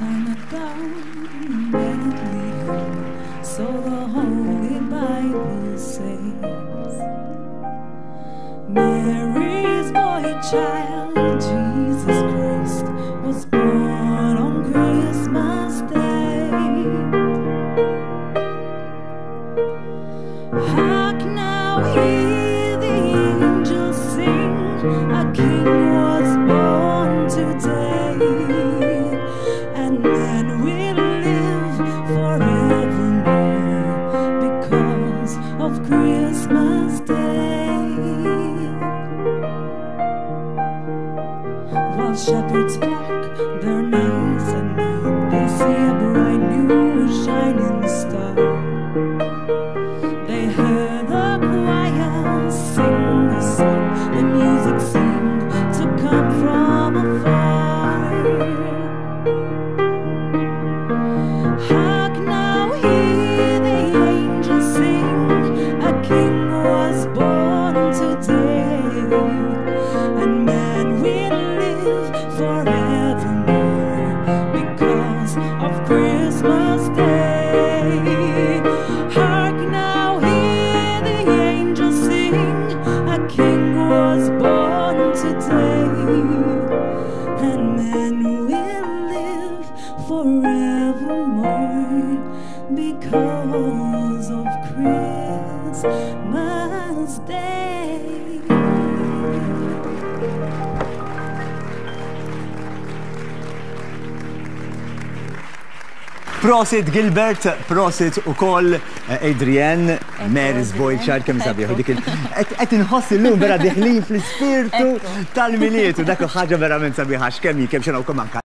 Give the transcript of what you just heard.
on the ground and it lead. So the Holy Bible says, Mary's boy child, Jesus Christ, was born on Christmas Day. Hark now, hear the angels sing, a king was born. Christmas Day. While shepherds flock their nights and night, they see a bright new shining star. They heard the choir sing a song. The music seemed to come from afar. Because of Christmas Day. Prosit Gilbert, prosit u koll Adrian, Mary's Boychard, kem sabiħu dik il- Et inħossi l-lum vera diħlin fl-spirtu tal-miliet u dak ħaġa verament sabiħax kem xena u anka